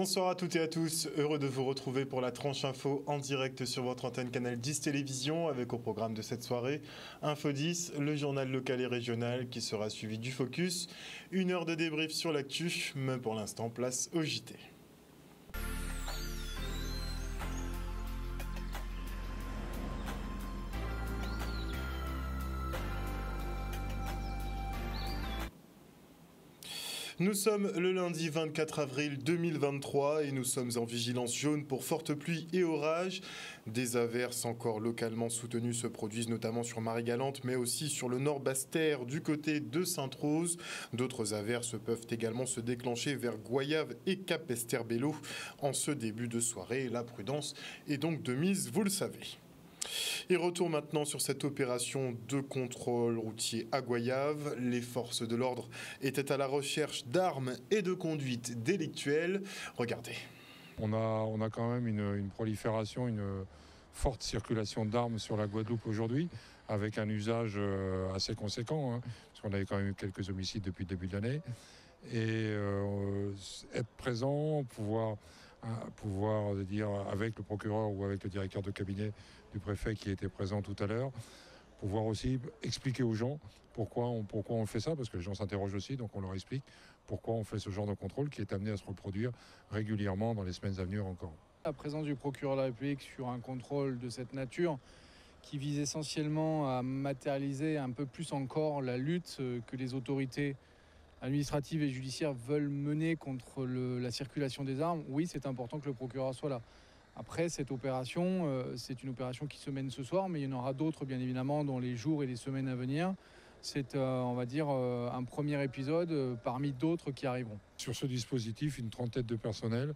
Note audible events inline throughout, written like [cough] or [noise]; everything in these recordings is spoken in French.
Bonsoir à toutes et à tous, heureux de vous retrouver pour la tranche info en direct sur votre antenne Canal 10 Télévision avec au programme de cette soirée Info 10, le journal local et régional qui sera suivi du focus, une heure de débrief sur l'actu, mais pour l'instant place au JT. Nous sommes le lundi 24 avril 2023 et nous sommes en vigilance jaune pour fortes pluies et orages. Des averses encore localement soutenues se produisent notamment sur Marie-Galante mais aussi sur le nord Basse-Terre du côté de Sainte-Rose. D'autres averses peuvent également se déclencher vers Goyave et Cap-Esterbello en ce début de soirée. La prudence est donc de mise, vous le savez. Et retour maintenant sur cette opération de contrôle routier à Goyave. Les forces de l'ordre étaient à la recherche d'armes et de conduite délictuelle. Regardez. On a, on a quand même une, prolifération, une forte circulation d'armes sur la Guadeloupe aujourd'hui, avec un usage euh, assez conséquent, hein, parce qu'on avait quand même eu quelques homicides depuis le début de l'année. Et euh, être présent, pouvoir pouvoir dire avec le procureur ou avec le directeur de cabinet du préfet qui était présent tout à l'heure, pouvoir aussi expliquer aux gens pourquoi on, pourquoi on fait ça, parce que les gens s'interrogent aussi, donc on leur explique pourquoi on fait ce genre de contrôle qui est amené à se reproduire régulièrement dans les semaines à venir encore. La présence du procureur de la République sur un contrôle de cette nature qui vise essentiellement à matérialiser un peu plus encore la lutte euh, que les autorités administratives et judiciaires veulent mener contre la circulation des armes, oui, c'est important que le procureur soit là. Après, cette opération, euh, c'est une opération qui se mène ce soir, mais il y en aura d'autres, bien évidemment, dans les jours et les semaines à venir. C'est, euh, on va dire, euh, un premier épisode parmi d'autres qui arriveront. Sur ce dispositif, une trentaine de personnels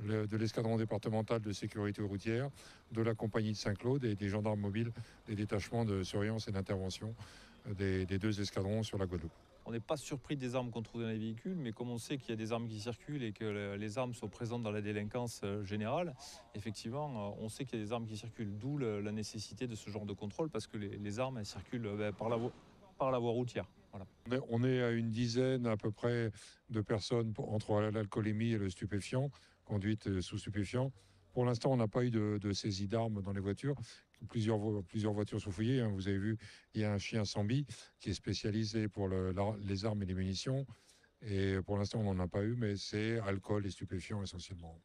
de l'escadron départemental de sécurité routière, de la compagnie de Saint-Claude et des gendarmes mobiles des détachements de surveillance et d'intervention des deux escadrons sur la Guadeloupe. On n'est pas surpris des armes qu'on trouve dans les véhicules, mais comme on sait qu'il y a des armes qui circulent et que les armes sont présentes dans la délinquance euh, générale, effectivement, euh, on sait qu'il y a des armes qui circulent, d'où la nécessité de ce genre de contrôle, parce que les, armes circulent euh, ben, par, la voie, routière. On est à une dizaine à peu près de personnes entre l'alcoolémie et le stupéfiant, conduite sous stupéfiant. Pour l'instant, on n'a pas eu de, saisie d'armes dans les voitures. Plusieurs, voitures sont fouillées. Hein. Vous avez vu, il y a un chien Sambi qui est spécialisé pour les armes et les munitions. Et pour l'instant, on n'en a pas eu, mais c'est alcool et stupéfiants essentiellement.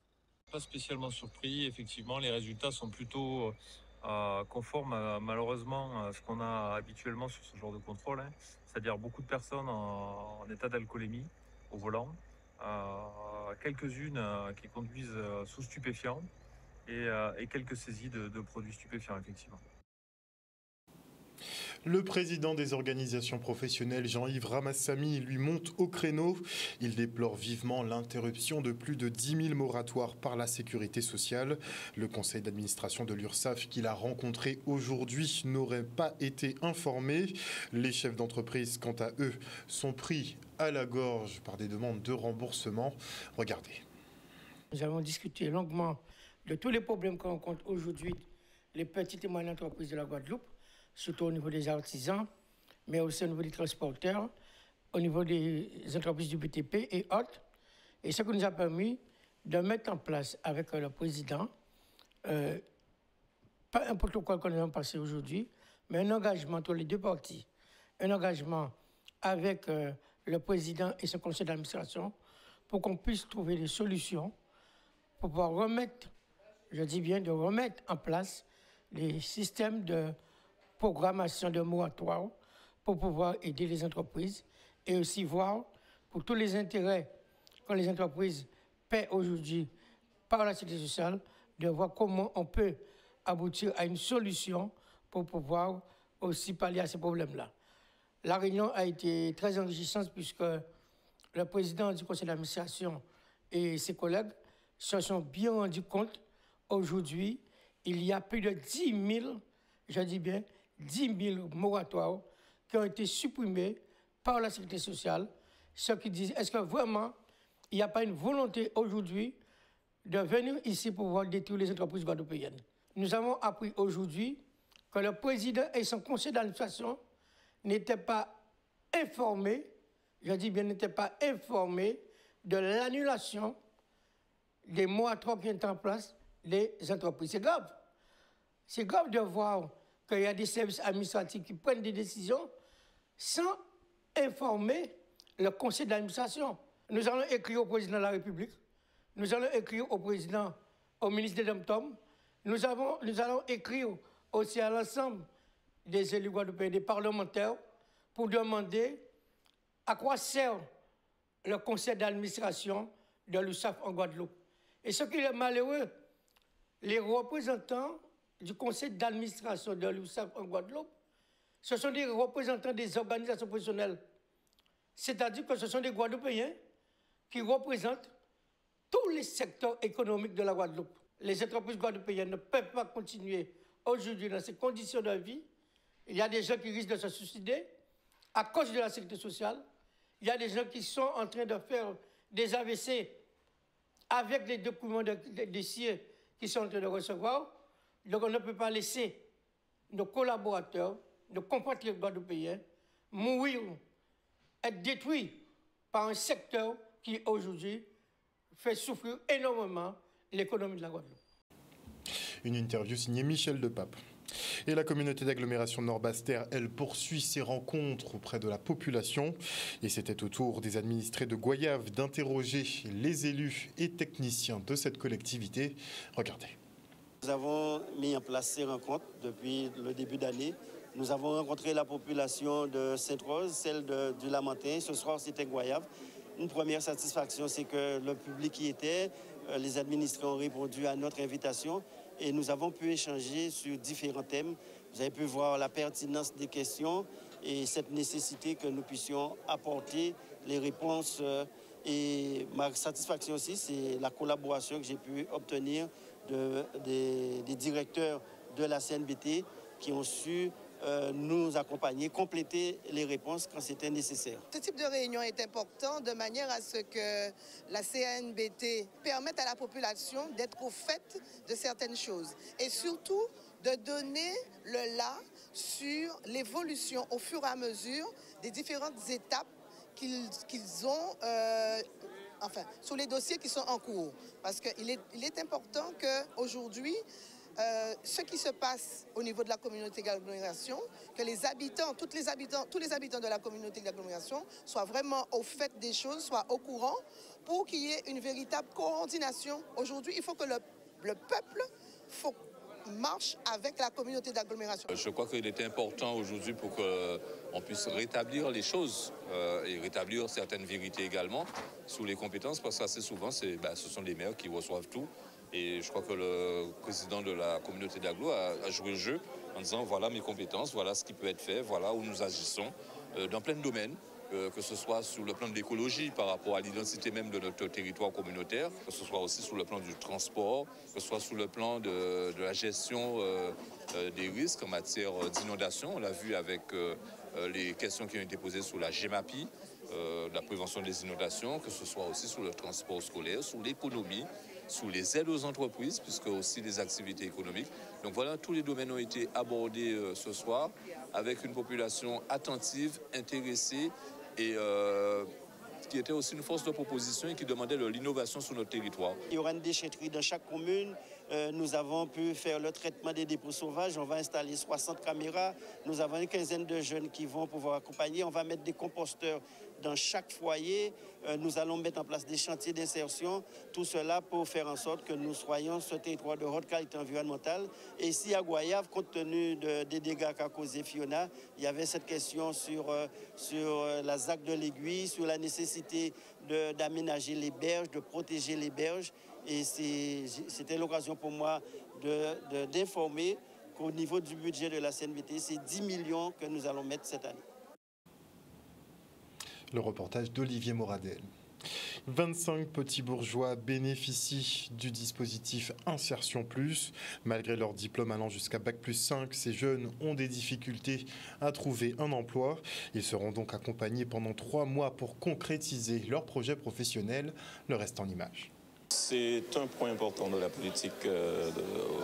Pas spécialement surpris. Effectivement, les résultats sont plutôt euh, conformes malheureusement à ce qu'on a habituellement sur ce genre de contrôle. Hein. C'est-à-dire beaucoup de personnes en, état d'alcoolémie au volant, euh, quelques-unes euh, qui conduisent sous stupéfiants et, quelques saisies de, de produits stupéfiants, effectivement. Le président des organisations professionnelles, Jean-Yves Ramassamy, lui monte au créneau. Il déplore vivement l'interruption de plus de 10 000 moratoires par la sécurité sociale. Le conseil d'administration de l'URSSAF qu'il a rencontré aujourd'hui n'aurait pas été informé. Les chefs d'entreprise, quant à eux, sont pris à la gorge par des demandes de remboursement. Regardez. Nous avons discuté longuement de tous les problèmes qu'on rencontre aujourd'hui les petites et moyennes entreprises de la Guadeloupe surtout au niveau des artisans, mais aussi au niveau des transporteurs, au niveau des entreprises du BTP et autres. Et ce qui nous a permis de mettre en place avec le président, euh, pas un protocole qu'on a passé aujourd'hui, mais un engagement entre les deux parties. Un engagement avec euh, le président et son conseil d'administration pour qu'on puisse trouver des solutions pour pouvoir remettre, je dis bien de remettre en place les systèmes de programmation de moratoire pour pouvoir aider les entreprises et aussi voir pour tous les intérêts que les entreprises paient aujourd'hui par la sécurité sociale, de voir comment on peut aboutir à une solution pour pouvoir aussi pallier à ces problèmes-là. La réunion a été très enrichissante puisque le président du conseil d'administration et ses collègues se sont bien rendus compte aujourd'hui, il y a plus de 10 000, je dis bien, 10 000 moratoires qui ont été supprimés par la Sécurité sociale. Ceux qui disent, est-ce que vraiment, il n'y a pas une volonté aujourd'hui de venir ici pour pouvoir détruire les entreprises guadeloupéennes? Nous avons appris aujourd'hui que le président et son conseil d'administration n'étaient pas informés, je dis bien n'étaient pas informés de l'annulation des mois trop bien en place les entreprises. C'est grave. C'est grave de voir qu'il y a des services administratifs qui prennent des décisions sans informer le conseil d'administration. Nous allons écrire au président de la République, nous allons écrire au président, au ministre des Dom-Tom, nous, nous allons écrire aussi à l'ensemble des élus guadeloupéens, des parlementaires, pour demander à quoi sert le conseil d'administration de l'USAF en Guadeloupe. Et ce qui est malheureux, les représentants du conseil d'administration de l'USAF en Guadeloupe, ce sont des représentants des organisations professionnelles. C'est-à-dire que ce sont des Guadeloupéens qui représentent tous les secteurs économiques de la Guadeloupe. Les entreprises guadeloupéennes ne peuvent pas continuer aujourd'hui dans ces conditions de vie. Il y a des gens qui risquent de se suicider à cause de la sécurité sociale. Il y a des gens qui sont en train de faire des AVC avec les documents de, de, qui sont en train de recevoir. Donc on ne peut pas laisser nos collaborateurs, nos compatriotes guadeloupéens mourir, être détruits par un secteur qui aujourd'hui fait souffrir énormément l'économie de la Guadeloupe. Une interview signée Michel Depape. Et la communauté d'agglomération Nord-Bastère, elle poursuit ses rencontres auprès de la population. Et c'était au tour des administrés de Goyave d'interroger les élus et techniciens de cette collectivité. Regardez. Nous avons mis en place ces rencontres depuis le début d'année. Nous avons rencontré la population de Sainte-Rose, celle de, du Lamentin. Ce soir, c'était Goyave. Une première satisfaction, c'est que le public y était, euh, les administrés ont répondu à notre invitation et nous avons pu échanger sur différents thèmes. Vous avez pu voir la pertinence des questions et cette nécessité que nous puissions apporter les réponses. Euh, et ma satisfaction aussi, c'est la collaboration que j'ai pu obtenir des, des directeurs de la CNBT qui ont su euh, nous accompagner, compléter les réponses quand c'était nécessaire. Ce type de réunion est important de manière à ce que la CNBT permette à la population d'être au fait de certaines choses et surtout de donner le là sur l'évolution au fur et à mesure des différentes étapes qu'ils ont euh, enfin, sur les dossiers qui sont en cours. Parce qu'il est, il est important qu'aujourd'hui, euh, ce qui se passe au niveau de la communauté d'agglomération, que les habitants, toutes les habitants, tous les habitants de la communauté d'agglomération soient vraiment au fait des choses, soient au courant, pour qu'il y ait une véritable coordination. Aujourd'hui, il faut que le, le peuple marche avec la communauté d'agglomération. Je crois qu'il était important aujourd'hui pour qu'on puisse rétablir les choses euh, et rétablir certaines vérités également sous les compétences, parce qu'assez souvent, ben, ce sont les maires qui reçoivent tout. Et je crois que le président de la communauté d'Aglo a, joué le jeu en disant voilà mes compétences, voilà ce qui peut être fait, voilà où nous agissons euh, dans plein de domaines. Euh, que ce soit sur le plan de l'écologie par rapport à l'identité même de notre territoire communautaire, que ce soit aussi sur le plan du transport, que ce soit sur le plan de, la gestion euh, des risques en matière d'inondation. On l'a vu avec les questions qui ont été posées sur la GEMAPI, la prévention des inondations, que ce soit aussi sur le transport scolaire, sur l'économie, sous les aides aux entreprises, puisque aussi des activités économiques. Donc voilà, tous les domaines ont été abordés euh, ce soir avec une population attentive, intéressée et euh, qui était aussi une force de proposition et qui demandait de l'innovation sur notre territoire. Il y aura une déchetterie dans chaque commune. Euh, nous avons pu faire le traitement des dépôts sauvages. On va installer 60 caméras. Nous avons une quinzaine de jeunes qui vont pouvoir accompagner. On va mettre des composteurs dans chaque foyer. Euh, nous allons mettre en place des chantiers d'insertion. Tout cela pour faire en sorte que nous soyons ce territoire de haute qualité environnementale. Et ici à Goyave, compte tenu des dégâts qu'a causé Fiona, il y avait cette question sur, euh, sur la ZAC de l'aiguille, sur la nécessité d'aménager les berges, de protéger les berges. Et c'était l'occasion pour moi d'informer qu'au niveau du budget de la CNBT, c'est 10 millions que nous allons mettre cette année. Le reportage d'Olivier Moradel. 25 petits bourgeois bénéficient du dispositif Insertion Plus. Malgré leur diplôme allant jusqu'à Bac plus 5, ces jeunes ont des difficultés à trouver un emploi. Ils seront donc accompagnés pendant trois mois pour concrétiser leur projet professionnel. Le reste en image. C'est un point important de la politique euh,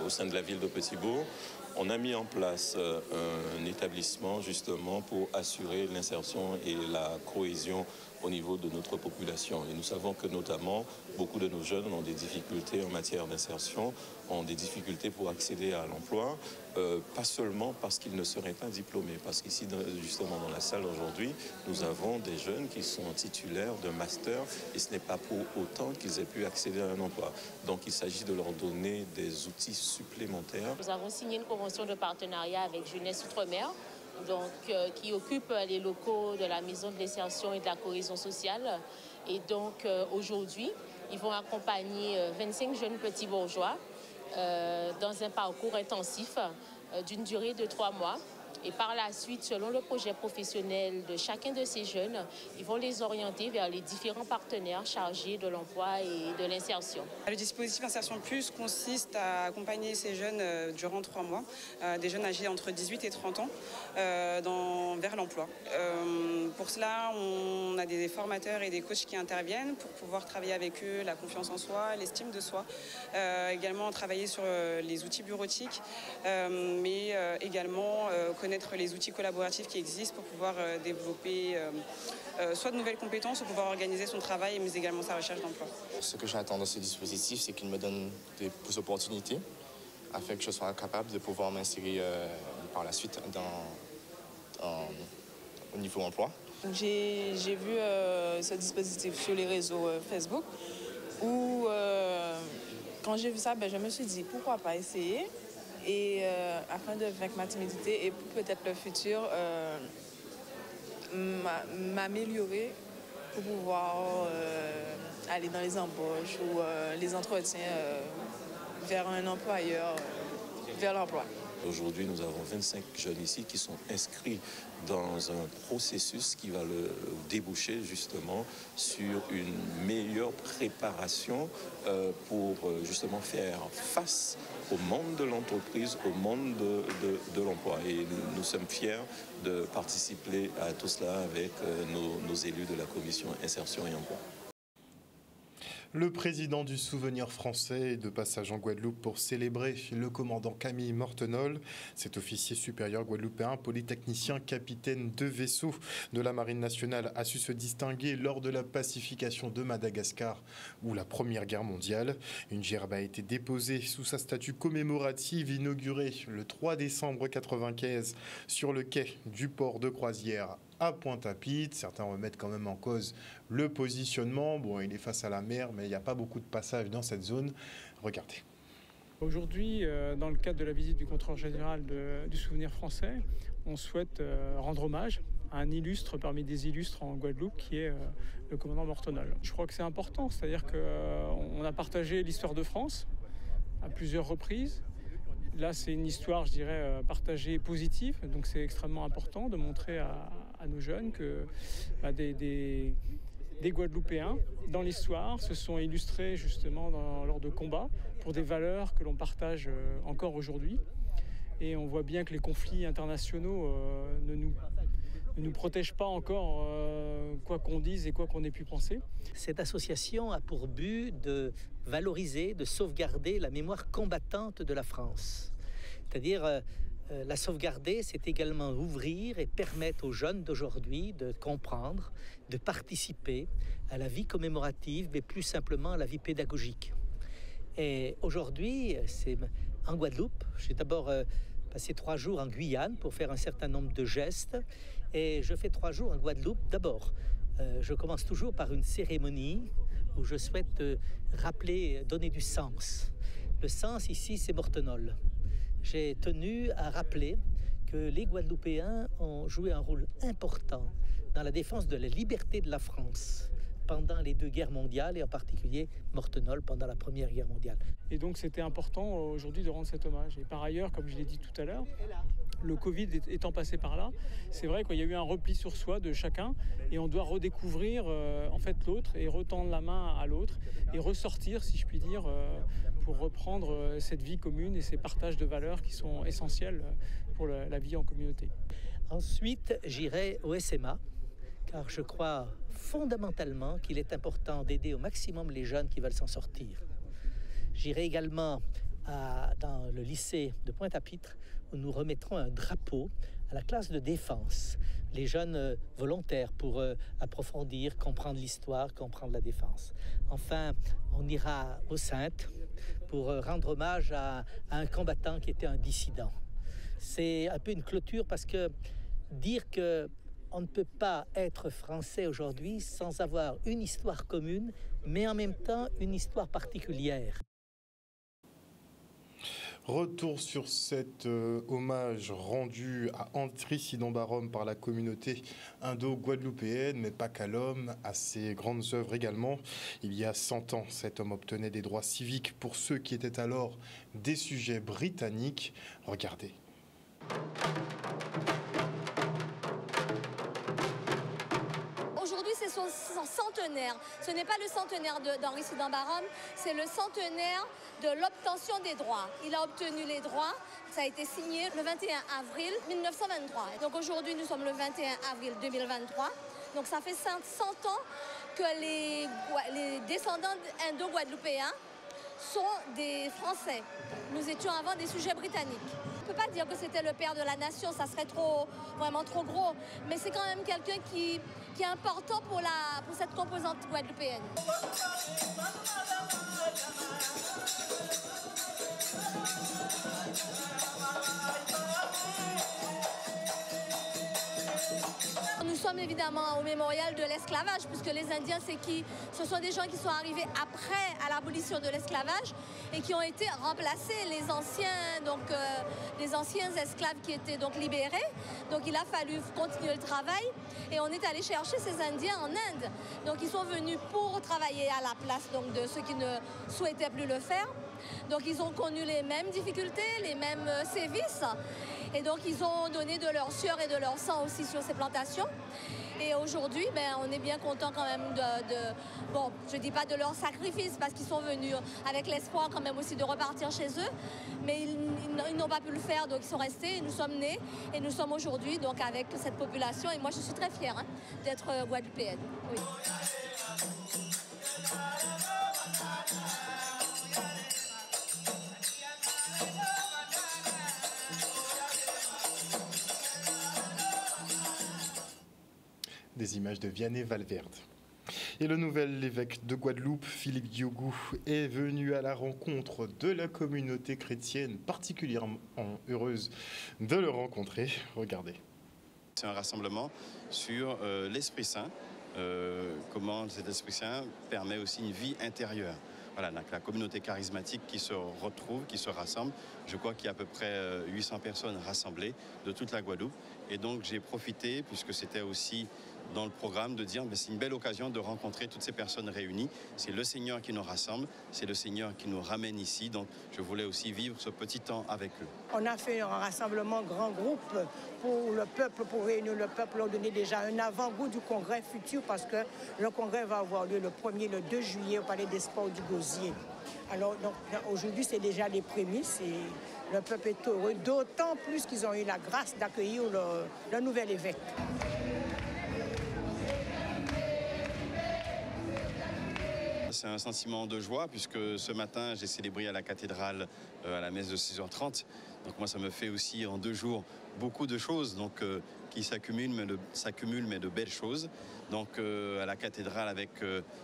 au sein de la ville de Petitbourg. on a mis en place un établissement justement pour assurer l'insertion et la cohésion au niveau de notre population. Et nous savons que notamment beaucoup de nos jeunes ont des difficultés en matière d'insertion, ont des difficultés pour accéder à l'emploi, euh, pas seulement parce qu'ils ne seraient pas diplômés, parce qu'ici justement dans la salle aujourd'hui, nous avons des jeunes qui sont titulaires d'un master et ce n'est pas pour autant qu'ils aient pu accéder à un emploi. Donc il s'agit de leur donner des outils supplémentaires. Nous avons signé une convention de partenariat avec Jeunesse Outre-mer donc, euh, qui occupe les locaux de la Maison de l'insertion et de la cohésion sociale. Et donc, euh, aujourd'hui, ils vont accompagner 25 euh, jeunes petits bourgeois dans un parcours intensif d'une durée de trois mois et par la suite, selon le projet professionnel de chacun de ces jeunes, ils vont les orienter vers les différents partenaires chargés de l'emploi et de l'insertion. Le dispositif Insertion Plus consiste à accompagner ces jeunes euh, durant trois mois, euh, des jeunes âgés entre 18 et 30 ans, euh, vers l'emploi. pour cela, on a des formateurs et des coachs qui interviennent pour pouvoir travailler avec eux la confiance en soi, l'estime de soi, également travailler sur les outils bureautiques, mais également connaître les outils collaboratifs qui existent pour pouvoir euh, développer euh, euh, soit de nouvelles compétences ou pouvoir organiser son travail, mais également sa recherche d'emploi. Ce que j'attends de ce dispositif, c'est qu'il me donne des opportunités afin que je sois capable de pouvoir m'insérer par la suite dans, au niveau emploi. J'ai vu ce dispositif sur les réseaux Facebook où, quand j'ai vu ça, ben, je me suis dit pourquoi pas essayer? Et euh, afin de vaincre ma timidité et peut-être le futur euh, m'améliorer pour pouvoir euh, aller dans les embauches ou les entretiens vers un employeur, vers l'emploi. Aujourd'hui, nous avons 25 jeunes ici qui sont inscrits dans un processus qui va le déboucher justement sur une meilleure préparation euh, pour euh, justement faire face au monde de l'entreprise, au monde de, l'emploi. Et nous, sommes fiers de participer à tout cela avec euh, nos, nos élus de la commission insertion et emploi. Le président du Souvenir français est de passage en Guadeloupe pour célébrer le commandant Camille Mortenol. Cet officier supérieur guadeloupéen, polytechnicien, capitaine de vaisseau de la Marine nationale, a su se distinguer lors de la pacification de Madagascar ou la Première Guerre mondiale. Une gerbe a été déposée sous sa statue commémorative inaugurée le 3 décembre 1995 sur le quai du port de croisière à Pointe-à-Pitre. Certains remettent quand même en cause le positionnement. Bon, il est face à la mer, mais il n'y a pas beaucoup de passages dans cette zone. Regardez. Aujourd'hui, euh, dans le cadre de la visite du contrôleur général du souvenir français, on souhaite euh, rendre hommage à un illustre parmi des illustres en Guadeloupe qui est euh, le commandant Mortonal. Je crois que c'est important, c'est-à-dire qu'on a partagé l'histoire de France à plusieurs reprises. Là, c'est une histoire, je dirais, partagée positive, donc c'est extrêmement important de montrer à, nos jeunes que bah, des, Guadeloupéens dans l'histoire se sont illustrés justement lors de combats pour des valeurs que l'on partage euh, encore aujourd'hui. Et on voit bien que les conflits internationaux euh, ne, nous, nous protègent pas encore, euh, quoi qu'on dise et quoi qu'on ait pu penser. Cette association a pour but de valoriser, de sauvegarder la mémoire combattante de la France. C'est-à-dire la sauvegarder, c'est également ouvrir et permettre aux jeunes d'aujourd'hui de comprendre, de participer à la vie commémorative, mais plus simplement à la vie pédagogique. Et aujourd'hui, c'est en Guadeloupe. J'ai d'abord euh, passé trois jours en Guyane pour faire un certain nombre de gestes. Et je fais trois jours en Guadeloupe. D'abord, euh, je commence toujours par une cérémonie où je souhaite rappeler, donner du sens. Le sens ici, c'est Mortenol j'ai tenu à rappeler que les Guadeloupéens ont joué un rôle important dans la défense de la liberté de la France pendant les deux guerres mondiales et en particulier Mortenol pendant la Première Guerre mondiale. Et donc c'était important aujourd'hui de rendre cet hommage. Et par ailleurs, comme je l'ai dit tout à l'heure, le Covid étant passé par là, c'est vrai qu'il y a eu un repli sur soi de chacun et on doit redécouvrir euh, en fait l'autre et retendre la main à l'autre et ressortir, si je puis dire, euh, pour reprendre euh, cette vie commune et ces partages de valeurs qui sont essentiels pour la vie en communauté. Ensuite, j'irai au SMA, car je crois fondamentalement qu'il est important d'aider au maximum les jeunes qui veulent s'en sortir. J'irai également dans le lycée de Pointe-à-Pitre nous remettrons un drapeau à la classe de défense, les jeunes euh, volontaires pour euh, approfondir, comprendre l'histoire, comprendre la défense. Enfin, on ira au Saintes pour euh, rendre hommage à, à un combattant qui était un dissident. C'est un peu une clôture parce que dire que on ne peut pas être français aujourd'hui sans avoir une histoire commune, mais en même temps une histoire particulière. Retour sur cet euh, hommage rendu à Antri Sidon-Barom par la communauté indo-guadeloupéenne, mais pas qu'à l'homme, à ses grandes œuvres également. Il y a 100 ans, cet homme obtenait des droits civiques pour ceux qui étaient alors des sujets britanniques. Regardez. Ce n'est pas le centenaire d'Henri Sidon-Barom, c'est le centenaire de l'obtention des droits. Il a obtenu les droits. Ça a été signé le 21 avril 1923. Donc aujourd'hui, nous sommes le 21 avril 2023. Donc ça fait 100 100 ans que les descendants indo-guadeloupéens sont des Français. Nous étions avant des sujets britanniques. Ne peut pas dire que c'était le père de la nation, ça serait trop, vraiment trop gros, mais c'est quand même quelqu'un qui, qui est important pour, la, pour cette composante guadeloupéenne. Sommes évidemment au mémorial de l'esclavage, puisque les Indiens, c'est qui? Ce sont des gens qui sont arrivés après à l'abolition de l'esclavage et qui ont été remplacés, les anciens, donc, euh, les anciens esclaves qui étaient donc libérés. Donc il a fallu continuer le travail et on est allé chercher ces Indiens en Inde. Donc ils sont venus pour travailler à la place donc, de ceux qui ne souhaitaient plus le faire. Donc ils ont connu les mêmes difficultés, les mêmes euh, sévices. Et donc ils ont donné de leur sueur et de leur sang aussi sur ces plantations. Et aujourd'hui, ben, on est bien content quand même de, bon, je dis pas de leur sacrifice parce qu'ils sont venus avec l'espoir quand même aussi de repartir chez eux, mais ils, n'ont pas pu le faire, donc ils sont restés. Et nous sommes nés et nous sommes aujourd'hui donc avec cette population. Et moi, je suis très fière hein, d'être euh, guadeloupéenne. Des images de Vianney Valverde. Et le nouvel évêque de Guadeloupe, Philippe Diougou, est venu à la rencontre de la communauté chrétienne, particulièrement heureuse de le rencontrer. Regardez. C'est un rassemblement sur euh, l'Esprit Saint, euh, comment cet Esprit Saint permet aussi une vie intérieure. Voilà, donc la communauté charismatique qui se retrouve, qui se rassemble. Je crois qu'il y a à peu près euh, 800 personnes rassemblées de toute la Guadeloupe. Et donc j'ai profité, puisque c'était aussi dans le programme, de dire que c'est une belle occasion de rencontrer toutes ces personnes réunies. C'est le Seigneur qui nous rassemble, c'est le Seigneur qui nous ramène ici. Donc je voulais aussi vivre ce petit temps avec eux. On a fait un rassemblement grand groupe pour le peuple, pour réunir le peuple, leur donner déjà un avant-goût du congrès futur parce que le congrès va avoir lieu le 1er, le 2 juillet au Palais des Sports du Gosier. Alors aujourd'hui, c'est déjà les prémices et le peuple est heureux, d'autant plus qu'ils ont eu la grâce d'accueillir le nouvel évêque. C'est un sentiment de joie puisque ce matin j'ai célébré à la cathédrale euh, à la messe de 6h30. Donc moi ça me fait aussi en deux jours beaucoup de choses donc, euh, qui s'accumulent mais, de- belles choses. Donc euh, à la cathédrale avec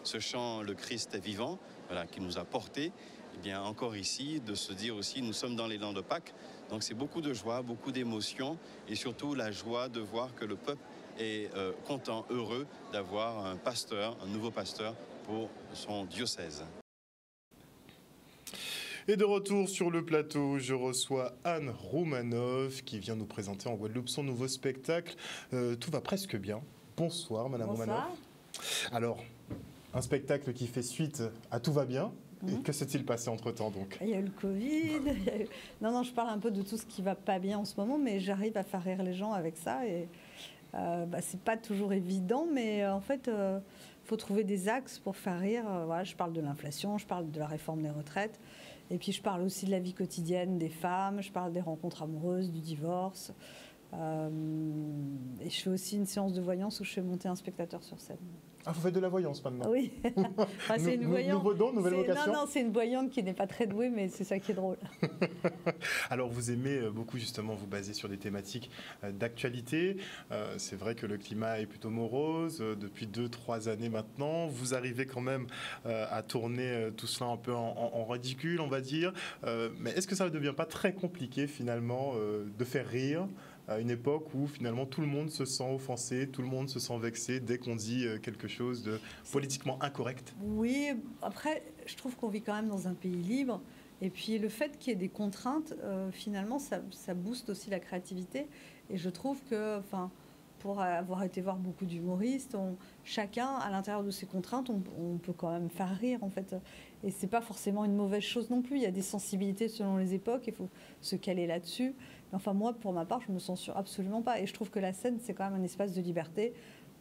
ce chant Le Christ est vivant voilà, qui nous a portés. Et bien encore ici de se dire aussi nous sommes dans l'élan de Pâques. Donc c'est beaucoup de joie, beaucoup d'émotion et surtout la joie de voir que le peuple est content, heureux d'avoir un pasteur, un nouveau pasteur pour son diocèse. Et de retour sur le plateau, je reçois Anne Romanov qui vient nous présenter en Guadeloupe son nouveau spectacle. Euh, tout va presque bien. Bonsoir, Madame. Romanov. Alors, un spectacle qui fait suite à Tout va bien. Et Mhm. que s'est-il passé entre-temps donc? Il y a eu le Covid. [laughs] il y a eu- Non, non, je parle un peu de tout ce qui va pas bien en ce moment, mais j'arrive à faire rire les gens avec ça. Et euh, bah, c'est pas toujours évident, mais euh, en fait, il faut trouver des axes pour faire rire. Euh, voilà, je parle de l'inflation, je parle de la réforme des retraites. Et puis je parle aussi de la vie quotidienne des femmes, je parle des rencontres amoureuses, du divorce. Euh, et je fais aussi une séance de voyance où je fais monter un spectateur sur scène. Ah, vous faites de la voyance maintenant Oui. [laughs] Enfin, c'est une voyante. nouveau don, nouvelle c'est- vocation Non, non, c'est une voyante qui n'est pas très douée, mais c'est ça qui est drôle. [laughs] Alors vous aimez euh, beaucoup justement vous baser sur des thématiques euh, d'actualité. Euh, C'est vrai que le climat est plutôt morose depuis deux, trois années maintenant. Vous arrivez quand même euh, à tourner tout cela un peu en, en- en ridicule, on va dire. Euh, Mais est-ce que ça ne devient pas très compliqué finalement de faire rire à une époque où finalement tout le monde se sent offensé, tout le monde se sent vexé dès qu'on dit euh, quelque chose de politiquement incorrect Oui, après, je trouve qu'on vit quand même dans un pays libre. Et puis le fait qu'il y ait des contraintes, euh, finalement, ça, booste aussi la créativité. Et je trouve que, enfin, pour avoir été voir beaucoup d'humoristes, chacun, à l'intérieur de ses contraintes, on, on peut quand même faire rire, en fait. Et c'est pas forcément une mauvaise chose non plus. Il y a des sensibilités selon les époques, il faut se caler là-dessus. Mais enfin, moi, pour ma part, je me censure absolument pas. Et je trouve que la scène, c'est quand même un espace de liberté.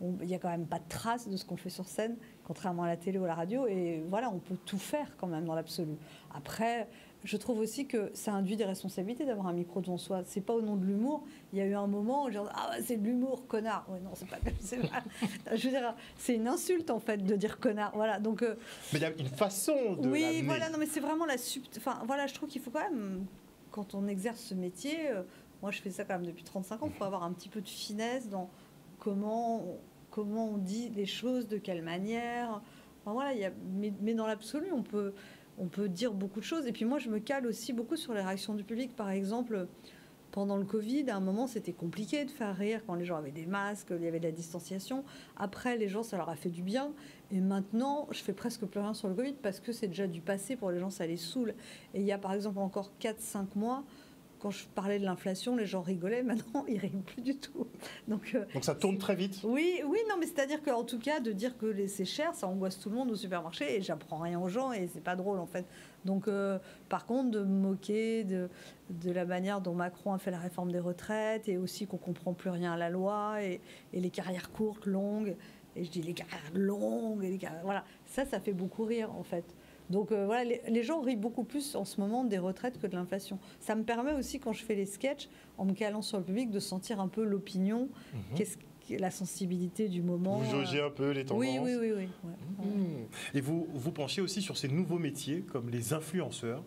Il n'y a quand même pas de traces de ce qu'on fait sur scène, contrairement à la télé ou à la radio. Et voilà, on peut tout faire quand même dans l'absolu. Après, je trouve aussi que ça induit des responsabilités d'avoir un micro devant soi. C'est pas au nom de l'humour. Il y a eu un moment où genre ah ouais, c'est de l'humour connard. Ouais non c'est pas. c'est pas- [laughs] Je veux dire c'est une insulte en fait de dire connard. Voilà donc. euh, Mais il y a une façon de oui, voilà, non, mais c'est vraiment la sub. Enfin, voilà, je trouve qu'il faut quand même, quand on exerce ce métier, euh, moi je fais ça quand même depuis 35 ans, il faut avoir un petit peu de finesse dans comment, on- comment on dit les choses, de quelle manière. Enfin, voilà, mais, mais dans l'absolu, on peut, on peut dire beaucoup de choses. Et puis moi, je me cale aussi beaucoup sur les réactions du public. Par exemple, pendant le Covid, à un moment, c'était compliqué de faire rire quand les gens avaient des masques, il y avait de la distanciation. Après, les gens, ça leur a fait du bien. Et maintenant, je fais presque plus rien sur le Covid parce que c'est déjà du passé. Pour les gens, ça les saoule. Et il y a par exemple encore 4-5 mois, quand je parlais de l'inflation, les gens rigolaient. [laughs] Maintenant, ils rient plus du tout. Donc, euh, Donc ça tourne très vite. oui, oui, non, mais c'est-à-dire qu'en tout cas, de dire que c'est cher, ça angoisse tout le monde au supermarché et j'apprends rien aux gens et c'est pas drôle en fait. Donc, euh, par contre, de me moquer de, de la manière dont Macron a fait la réforme des retraites et aussi qu'on comprend plus rien à la loi et, et les carrières courtes, longues. Et je dis les carrières longues, et les carrières- voilà, ça, ça fait beaucoup rire en fait. Donc euh, voilà, les, les gens rient beaucoup plus en ce moment des retraites que de l'inflation. Ça me permet aussi, quand je fais les sketchs, en me calant sur le public, de sentir un peu l'opinion, Mhm. qu'est-ce que la sensibilité du moment. Vous jaugez un peu les tendances. Oui, oui, oui, oui. ouais. Hmm. Et vous vous penchez aussi sur ces nouveaux métiers comme les influenceurs?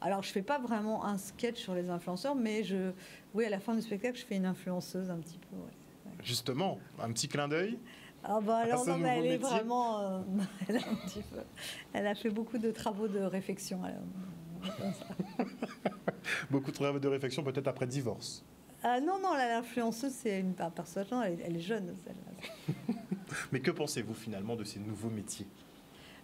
Alors, je fais pas vraiment un sketch sur les influenceurs, mais je, oui, à la fin du spectacle, je fais une influenceuse un petit peu. ouais. Justement, un petit clin d'œil? Ah bah alors non, mais elle est vraiment, euh, [laughs] elle, a un petit peu- elle a fait beaucoup de travaux de réflexion. elle. [laughs] Beaucoup de travail de réflexion peut-être après divorce. Ah non, non, l'influenceuse, c'est une un personnage, non, elle, est- elle est jeune. celle-là. [laughs] Mais que pensez-vous finalement de ces nouveaux métiers?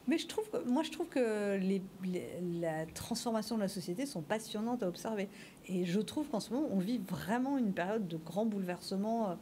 Mais je trouve moi, je trouve que les, les- la transformation de la société sont passionnantes à observer. Et je trouve qu'en ce moment, on vit vraiment une période de grand bouleversement euh,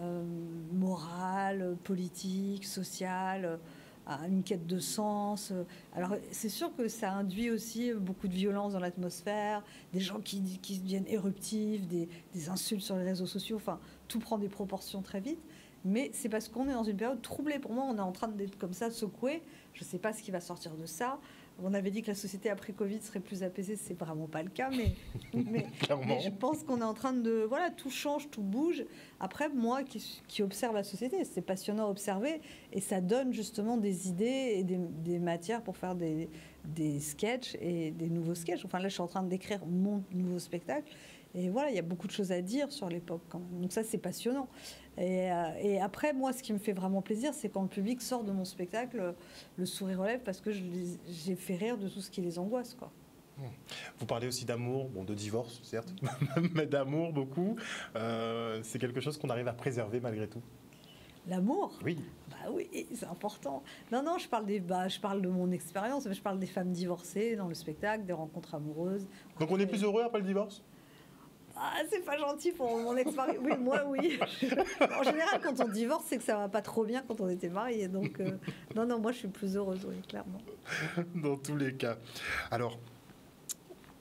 euh, moral, politique, social, à une quête de sens. Alors, c'est sûr que ça induit aussi beaucoup de violence dans l'atmosphère, des gens qui, qui deviennent éruptifs, des, des insultes sur les réseaux sociaux. Enfin, tout prend des proportions très vite. Mais c'est parce qu'on est dans une période troublée. Pour moi, on est en train d'être comme ça, secoué. Je ne sais pas ce qui va sortir de ça. On avait dit que la société après Covid serait plus apaisée. C'est vraiment pas le cas, mais, [laughs] mais, Clairement. mais je pense qu'on est en train de voilà, tout change, tout bouge. Après, moi qui, qui observe la société, c'est passionnant à observer et ça donne justement des idées et des, des matières pour faire des, des sketchs et des nouveaux sketchs. Enfin là, je suis en train d'écrire mon nouveau spectacle. Et voilà, il y a beaucoup de choses à dire sur l'époque quand même. Donc ça, c'est passionnant. Et, euh, et après, moi, ce qui me fait vraiment plaisir, c'est quand le public sort de mon spectacle, le sourire relève parce que j'ai fait rire de tout ce qui les angoisse. Quoi. Vous parlez aussi d'amour, bon de divorce certes, [laughs] mais d'amour beaucoup. Euh, c'est quelque chose qu'on arrive à préserver malgré tout. L'amour? Oui. Bah oui, c'est important. Non, non, je parle, des, bah, je parle de mon expérience, mais je parle des femmes divorcées dans le spectacle, des rencontres amoureuses. Donc on est plus heureux après le divorce? Ah, c'est pas gentil pour mon ex-mari. Oui, moi, oui. en général, quand on divorce, c'est que ça va pas trop bien quand on était mariés. Donc, euh, non, non, moi, je suis plus heureuse, oui, clairement. Dans tous les cas. Alors,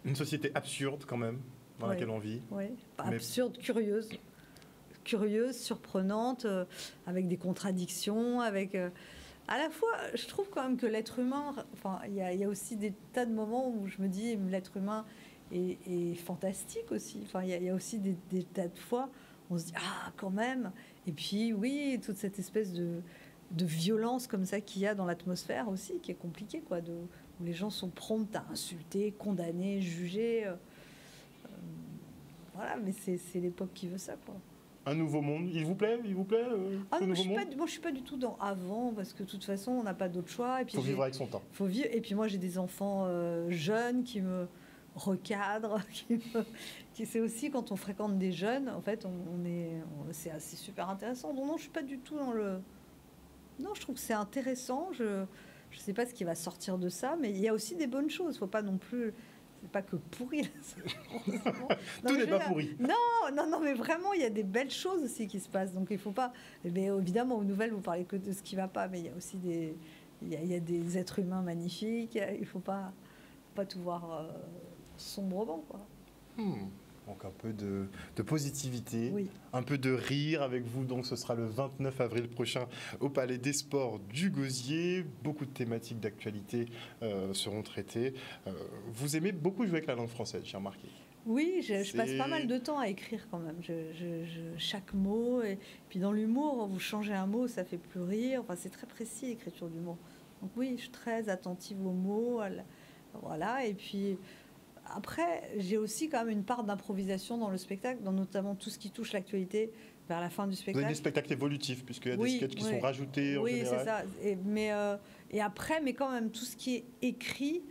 une société absurde quand même dans laquelle on vit. Oui, Pas Mais- absurde, curieuse. Curieuse, surprenante, euh, avec des contradictions, avec. euh, à la fois, je trouve quand même que l'être humain, enfin, il y, y a aussi des tas de moments où je me dis l'être humain est fantastique aussi. Enfin, il y, a- il y a aussi des, des tas de fois où on se dit ah quand même. Et puis oui, toute cette espèce de de violence comme ça qu'il y a dans l'atmosphère aussi, qui est compliqué, quoi, de, où les gens sont prompts à insulter, condamner, juger. euh, euh, voilà, mais c'est l'époque qui veut ça, quoi. Un nouveau monde, il vous plaît Il vous plaît euh, Ah non, je suis pas, du- moi, je suis pas du tout dans avant, parce que de toute façon, on n'a pas d'autre choix. Et puis Faut vivre avec son temps. faut vivre. Et puis moi, j'ai des enfants euh, jeunes qui me recadrent. [laughs] Qui qui, c'est aussi quand on fréquente des jeunes, en fait, on, on est, c'est assez super intéressant. Donc non, je suis pas du tout dans le. Non, je trouve que c'est intéressant. Je je sais pas ce qui va sortir de ça, mais il y a aussi des bonnes choses. Faut pas non plus. C'est pas que pourri. là, [laughs] Non, Tout n'est pas pourri. Non, non, non, mais vraiment, il y a des belles choses aussi qui se passent. Donc il faut pas. Mais évidemment, aux nouvelles, vous parlez que de ce qui va pas, mais il y a aussi des. Il y a, il y a des êtres humains magnifiques. Il faut pas, faut pas tout voir euh, sombrement, quoi. Hmm. Donc un peu de, de positivité, Oui. un peu de rire avec vous. Donc ce sera le 29 avril prochain au Palais des Sports du Gosier. Beaucoup de thématiques d'actualité euh, seront traitées. Euh, vous aimez beaucoup jouer avec la langue française, j'ai remarqué. Oui, je, je passe pas mal de temps à écrire quand même. Je, je- je- chaque mot, et puis dans l'humour, vous changez un mot, ça fait plus rire. Enfin, c'est très précis l'écriture d'humour. Donc oui, je suis très attentive aux mots, la- voilà. Et puis après, j'ai aussi quand même une part d'improvisation dans le spectacle, dans notamment tout ce qui touche l'actualité vers la fin du Vous avez spectacle. des spectacles évolutifs, puisqu'il y a Oui, des sketchs qui oui. sont rajoutés en Oui, général. c'est ça. Et, mais, euh, et après, mais quand même, tout ce qui est écrit,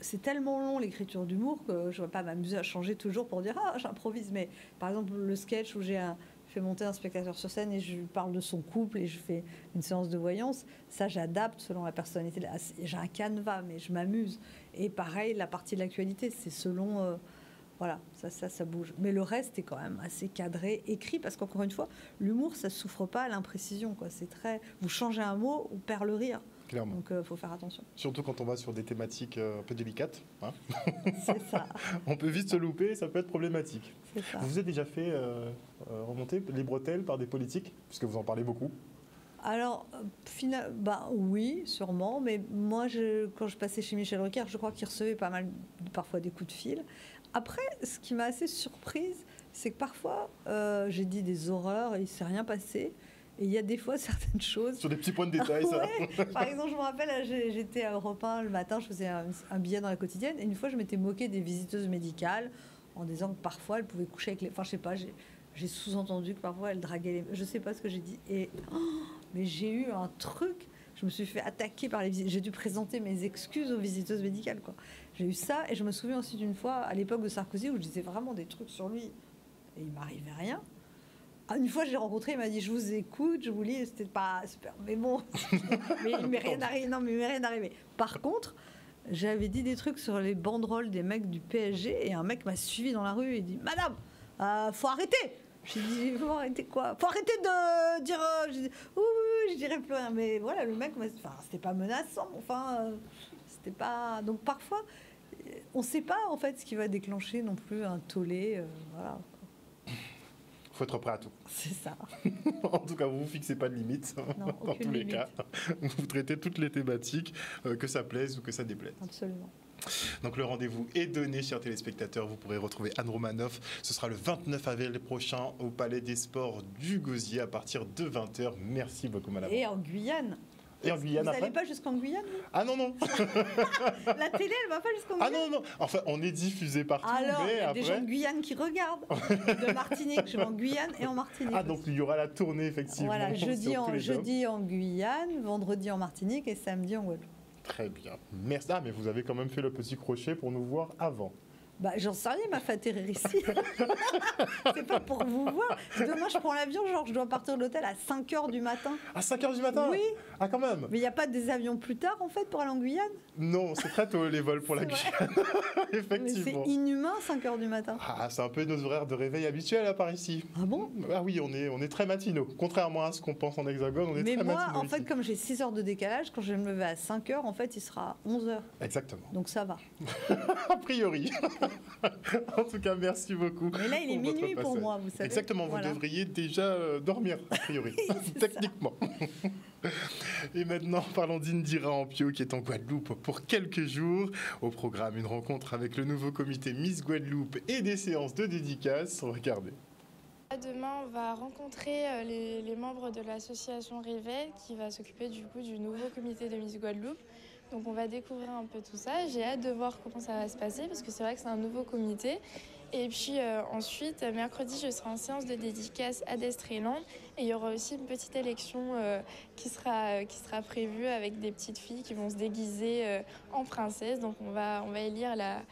c'est tellement long l'écriture d'humour que je ne vais pas m'amuser à changer toujours pour dire ah j'improvise. Mais par exemple le sketch où j'ai un- fait monter un spectateur sur scène et je parle de son couple et je fais une séance de voyance, ça j'adapte selon la personnalité. C'est- J'ai un canevas, mais je m'amuse. Et pareil, la partie de l'actualité, c'est selon euh, voilà, ça, ça, ça bouge. Mais le reste est quand même assez cadré, écrit, parce qu'encore une fois, l'humour, ça souffre pas à l'imprécision. quoi. C'est très, vous changez un mot, on perd le rire. Clairement. Donc, il faut faire attention. Surtout quand on va sur des thématiques euh, un peu délicates. hein. [laughs] C'est ça. [laughs] on peut vite se louper, ça peut être problématique. Ça. Vous vous êtes déjà fait euh, euh, remonter les bretelles par des politiques, puisque vous en parlez beaucoup? Alors, euh, fina- bah, oui, sûrement, mais moi, je, quand je passais chez Michel Rocard, je crois qu'il recevait pas mal, parfois des coups de fil. Après, ce qui m'a assez surprise, c'est que parfois, euh, j'ai dit des horreurs et il ne s'est rien passé. Et il y a des fois [laughs] certaines choses. Sur des petits points de détail, ça. Par exemple, je me rappelle, j'ai- j'étais à Europe 1 le matin, je faisais un, un billet dans la quotidienne, et une fois, je m'étais moquée des visiteuses médicales en disant que parfois, elles pouvaient coucher avec les. Enfin, je sais pas, j'ai j'ai sous-entendu que parfois, elles draguaient les. Je sais pas ce que j'ai dit. Et. oh, mais j'ai eu un truc. Je me suis fait attaquer par les visiteuses. J'ai dû présenter mes excuses aux visiteuses médicales, quoi. J'ai eu ça, et je me souviens aussi d'une fois, à l'époque de Sarkozy, où je disais vraiment des trucs sur lui, et il m'arrivait rien. Ah, Une fois, j'ai rencontré, il m'a dit Je vous écoute, je vous lis, c'était pas super. Mais bon, [laughs] mais il m'est rien arrivé. Non, mais il m'est rien arrivé. Par contre, j'avais dit des trucs sur les banderoles des mecs du PSG, et un mec m'a suivi dans la rue et dit Madame, euh, faut arrêter J'ai dit Faut arrêter quoi? Faut arrêter de dire. euh, dit oui, je dirais plus rien. Mais voilà, le mec, enfin, c'était pas menaçant, enfin, euh, c'était pas. Donc parfois, on sait pas en fait ce qui va déclencher non plus un tollé. euh, voilà. Faut être prêt à tout. C'est ça. [laughs] en tout cas, vous vous fixez pas de limite Non, dans tous les limite. cas. Vous traitez toutes les thématiques, euh, que ça plaise ou que ça déplaise. Absolument. Donc le rendez-vous est donné, chers téléspectateurs. Vous pourrez retrouver Anne Romanoff. Ce sera le 29 avril prochain au Palais des Sports du Gosier à partir de 20h. Merci beaucoup, madame. Et en Guyane. Et en Guyane Vous n'allez pas jusqu'en Guyane Ah non, non [laughs] La télé, elle va pas jusqu'en Ah Guyane non, non Enfin, on est diffusé partout, Alors, il y a après... des gens de Guyane qui regardent. [laughs] De Martinique, je vais en Guyane et en Martinique. Ah, donc il y aura la tournée, effectivement. voilà, jeudi en, jeudi en Guyane, vendredi en Martinique et samedi en Guadeloupe. Très bien. Merci. Ah, mais vous avez quand même fait le petit crochet pour nous voir avant. Bah, j'en sais rien, m'a fait atterrir ici. c'est pas pour vous voir. Demain, je prends l'avion, genre, je dois partir de l'hôtel à 5 h du matin. À 5 h du matin Oui. Ah, quand même Mais il n'y a pas des avions plus tard, en fait, pour aller en Guyane? Non, c'est très tôt les vols pour la Guyane. [laughs] Mais Effectivement. c'est inhumain, 5 h du matin. Ah, c'est un peu nos horaires de réveil habituels à par ici. Ah bon? Ah oui, on est, on est très matinaux. Contrairement à ce qu'on pense en hexagone, on est Mais très moi, matinaux. en fait, comme j'ai 6 heures de décalage, quand je vais me lever à 5 h en fait, il sera 11 h Exactement. Donc ça va. [laughs] A priori. [laughs] [laughs] en tout cas, merci beaucoup. Mais là, il est minuit pour moi, vous savez. Exactement, Voilà. vous devriez déjà euh, dormir, a priori, [laughs] [laughs] techniquement. Et maintenant, parlons d'Indira Ampio qui est en Guadeloupe pour quelques jours. Au programme, une rencontre avec le nouveau comité Miss Guadeloupe et des séances de dédicaces. Regardez. Demain, on va rencontrer euh, les, les membres de l'association Réveil qui va s'occuper du coup du nouveau comité de Miss Guadeloupe. Donc on va découvrir un peu tout ça. J'ai hâte de voir comment ça va se passer parce que c'est vrai que c'est un nouveau comité. Et puis euh, ensuite, mercredi, je serai en séance de dédicace à Destreland et il y aura aussi une petite élection euh, qui, sera, qui sera prévue avec des petites filles qui vont se déguiser euh, en princesse. Donc on va, on va élire la,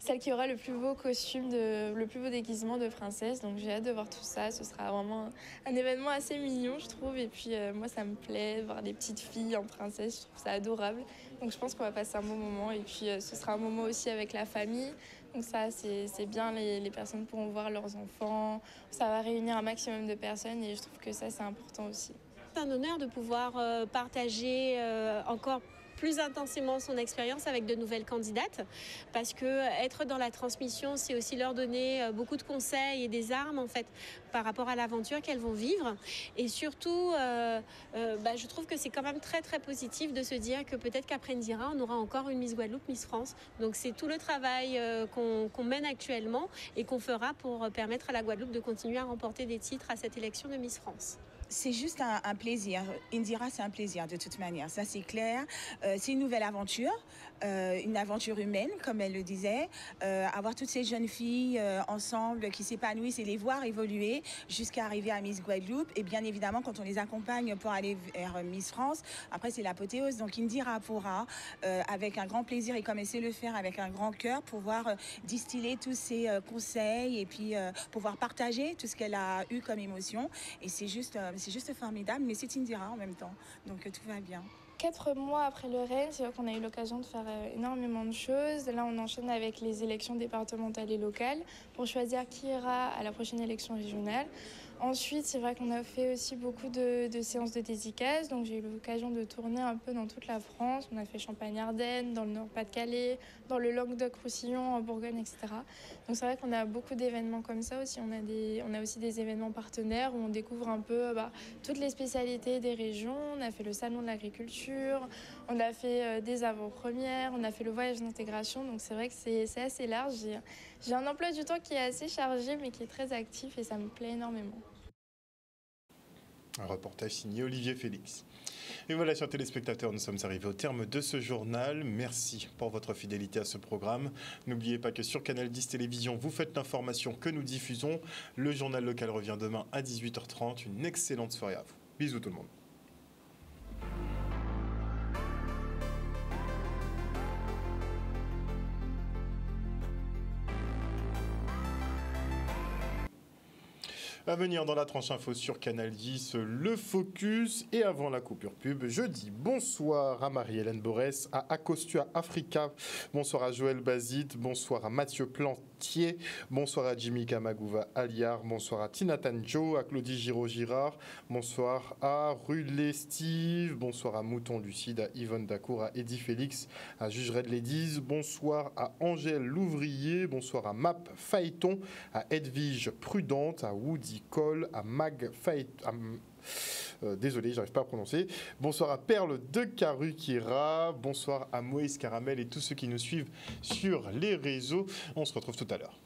celle qui aura le plus beau costume, de, le plus beau déguisement de princesse. Donc j'ai hâte de voir tout ça. Ce sera vraiment un événement assez mignon, je trouve. Et puis moi, ça me plaît, voir des petites filles en princesse. Je trouve ça adorable. Donc je pense qu'on va passer un bon moment. Et puis ce sera un moment aussi avec la famille. Donc ça, c'est bien, les, les, personnes pourront voir leurs enfants, ça va réunir un maximum de personnes et je trouve que ça, c'est important aussi. C'est un honneur de pouvoir euh, partager euh, encore plus intensément son expérience avec de nouvelles candidates. Parce que être dans la transmission c'est aussi leur donner euh, beaucoup de conseils et des armes en fait par rapport à l'aventure qu'elles vont vivre. Et surtout euh, euh, bah, je trouve que c'est quand même très très positif de se dire que peut-être qu'après Ndira on aura encore une Miss Guadeloupe, Miss France. Donc c'est tout le travail qu'on qu mène actuellement et qu'on fera pour permettre à la Guadeloupe de continuer à remporter des titres à cette élection de Miss France c'est juste un, plaisir. Indira, c'est un plaisir de toute manière, ça c'est clair. Euh, c'est une nouvelle aventure, euh, une aventure humaine, comme elle le disait. Euh, avoir toutes ces jeunes filles ensemble qui s'épanouissent et les voir évoluer jusqu'à arriver à Miss Guadeloupe. Et bien évidemment, quand on les accompagne pour aller vers Miss France, après c'est l'apothéose. Donc Indira pourra, avec un grand plaisir et comme elle sait le faire, avec un grand cœur, pouvoir distiller tous ses conseils et puis pouvoir partager tout ce qu'elle a eu comme émotion. Et c'est juste c'est juste formidable, mais c'est Indira en même temps. Donc tout va bien. Quatre mois après le Rennes, c'est vrai qu'on a eu l'occasion de faire énormément de choses. Là, on enchaîne avec les élections départementales et locales pour choisir qui ira à la prochaine élection régionale. Ensuite, c'est vrai qu'on a fait aussi beaucoup de, séances de dédicaces. Donc, j'ai eu l'occasion de tourner un peu dans toute la France. On a fait Champagne-Ardenne, dans le Nord-Pas-de-Calais, dans le Languedoc-Roussillon, en Bourgogne, etc. Donc, c'est vrai qu'on a beaucoup d'événements comme ça aussi. On a, des, on a aussi des événements partenaires où on découvre un peu bah, toutes les spécialités des régions. On a fait le Salon de l'agriculture, on a fait euh, des avant-premières, on a fait le voyage d'intégration. Donc, c'est vrai que c'est assez large. J'ai un emploi du temps qui est assez chargé, mais qui est très actif et ça me plaît énormément. Un reportage signé Olivier Félix. Et voilà, chers téléspectateurs, nous sommes arrivés au terme de ce journal. Merci pour votre fidélité à ce programme. N'oubliez pas que sur Canal 10 Télévision, vous faites l'information que nous diffusons. Le journal local revient demain à 18h30. Une excellente soirée à vous. Bisous tout le monde. À venir dans la tranche info sur Canal 10, le focus. Et avant la coupure pub, je dis bonsoir à Marie-Hélène Borès, à Acostua Africa, bonsoir à Joël Bazit, bonsoir à Mathieu Bonsoir à Jimmy Kamagouva Aliar, bonsoir à Tina Tanjo, à Claudie Giraud-Girard, bonsoir à Rulé Steve, bonsoir à Mouton Lucide, à Yvonne Dacour, à Eddie Félix, à Juge Red Ladies, bonsoir à Angèle Louvrier, bonsoir à Map Phaéton, à Edwige Prudente, à Woody Cole, à Mag Phaéton. Euh, désolé, j'arrive pas à prononcer. Bonsoir à Perle de Karukira. Bonsoir à Moïse Caramel et tous ceux qui nous suivent sur les réseaux. On se retrouve tout à l'heure.